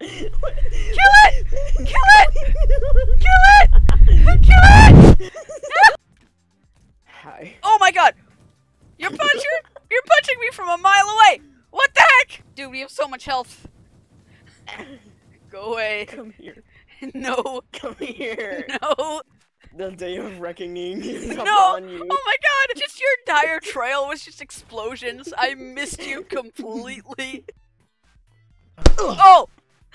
Kill it! Kill it! Kill it! Kill it! Hi. Oh my god! You're punching you're punching me from a mile away! What the heck? Dude, we have so much health. Go away. Come here. No. Come here. No. The day of reckoning is No. upon you. Oh my god! Just your entire trail was just explosions. I missed you completely. Oh!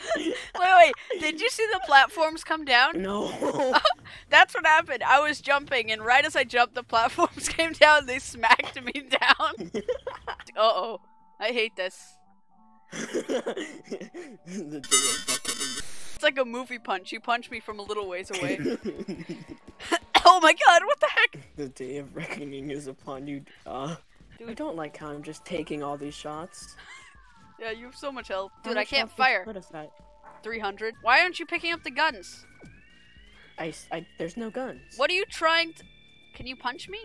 Wait, wait. Did you see the platforms come down? No. That's what happened. I was jumping, and right as I jumped, the platforms came down. They smacked me down. Uh oh. I hate this. the day of It's like a movie punch. You punch me from a little ways away. oh my god, what the heck? the day of reckoning is upon you. Uh, I don't like how I'm just taking all these shots. Yeah, you have so much health. Dude, I can't health did you fire. put aside? 300. Why aren't you picking up the guns? I, s- I- there's no guns. What are you trying to. Can you punch me?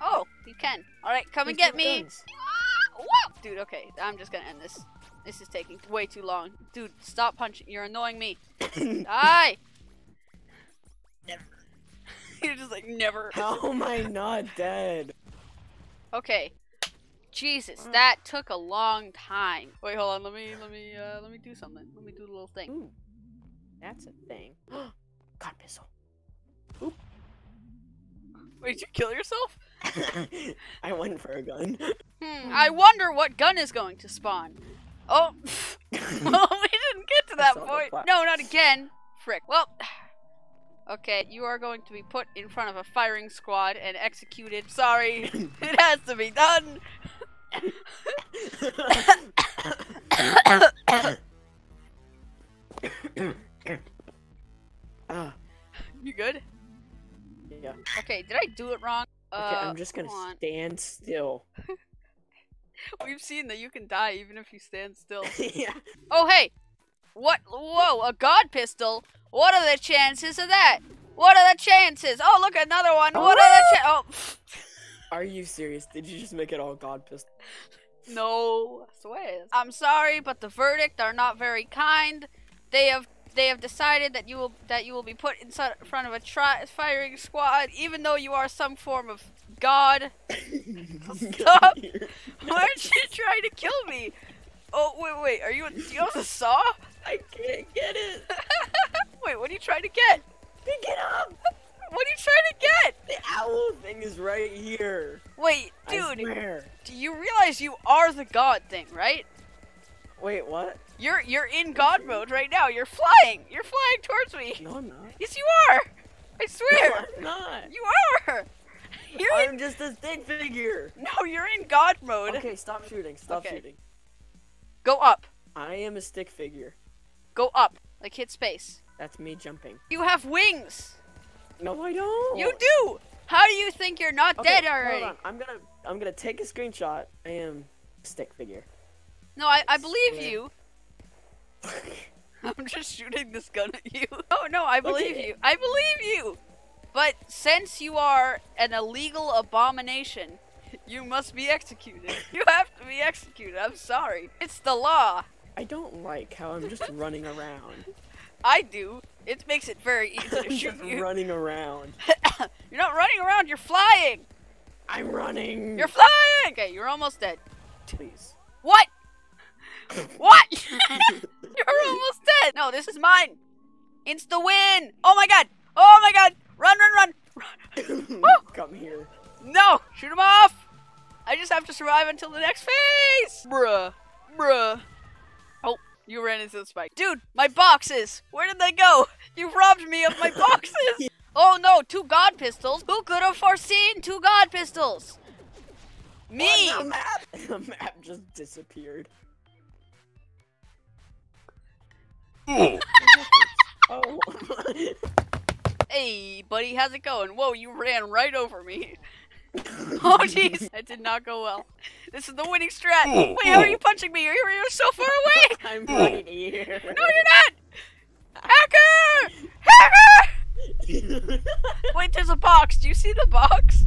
Oh, you can. Alright, come and get no me. guns. Ah, whoa! Dude, okay, I'm just gonna end this. This is taking way too long. Dude, stop punching. You're annoying me. Die! Never. You're just like, never. How am I not dead? Okay. Jesus, that took a long time. Wait, hold on. Let me, let me, uh, let me do something. Let me do a little thing. Ooh, that's a thing. God pistol. Wait, did you kill yourself? I went for a gun. Hmm. I wonder what gun is going to spawn. Oh, well, we didn't get to that point. No, not again. Frick. Well, okay, you are going to be put in front of a firing squad and executed. Sorry, it has to be done. You good? yeah. Okay, did I do it wrong? Okay, uh, I'm just gonna stand still. We've seen that you can die even if you stand still. yeah. Oh, hey! What? Whoa, a god pistol? What are the chances of that? What are the chances? Oh, look, another one. What are the cha- Oh, Are you serious? Did you just make it all God pistol? no. I swear. I'm sorry, but the verdict are not very kind. They have they have decided that you will that you will be put in front of a tri- firing squad, even though you are some form of god. Stop. Why aren't you trying to kill me? Oh wait, wait. Are you? Do you have a saw? I can't get it. wait, what are you trying to get? Pick it up. What are you trying to get? The owl thing is right here. Wait, dude, do you realize you are the god thing, right? Wait, what? You're you're in god mode right now. You're flying. You're flying towards me. No, I'm not. Yes, you are. I swear. No, I'm not. You are. You're in. I'm just a stick figure. No, you're in god mode. Okay, stop shooting. Stop Okay. shooting. Go up. I am a stick figure. Go up. Like hit space. That's me jumping. You have wings. No, I don't. You do. How do you think you're not Okay, dead hold already? on. I'm gonna I'm gonna take a screenshot. I am a stick figure. No, I, I believe swear. you. I'm just shooting this gun at you. Oh no, I believe Okay. you. I believe you. But since you are an illegal abomination, you must be executed. You have to be executed. I'm sorry. It's the law. I don't like how I'm just running around. I do. It makes it very easy to shoot just you. running around. You're not running around. You're flying. I'm running. You're flying. Okay, you're almost dead. please. What? What? You're almost dead. No, this is mine. It's the win. Oh my god. Oh my god. Run, run, run. Come here. No, shoot him off. I just have to survive until the next phase. Bruh. Bruh. Oh, you ran into the spike. Dude, my boxes. Where did they go? You robbed me of my boxes. oh no, two god pistols. Who could have foreseen two god pistols? Me. What, the map. The map just disappeared. oh. Hey, buddy, how's it going? Whoa, you ran right over me. Oh, jeez, that did not go well. This is the winning strat. Oh, Wait, how are oh. you punching me? You're, you're so far away. I'm right here. No, you're not. Hacker! Hacker! Wait, there's a box. Do you see the box?